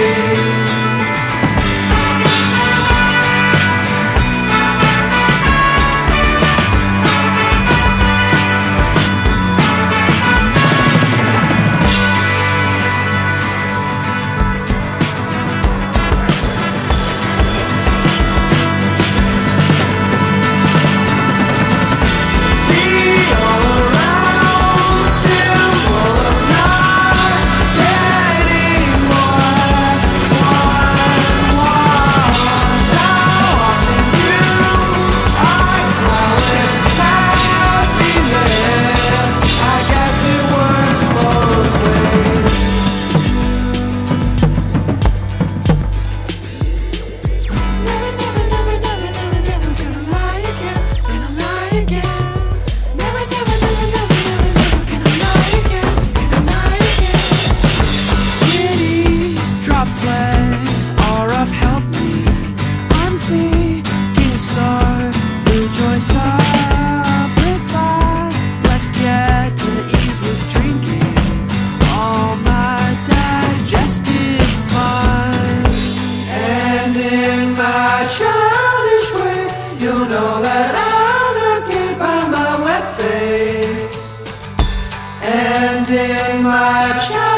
day. And in my childish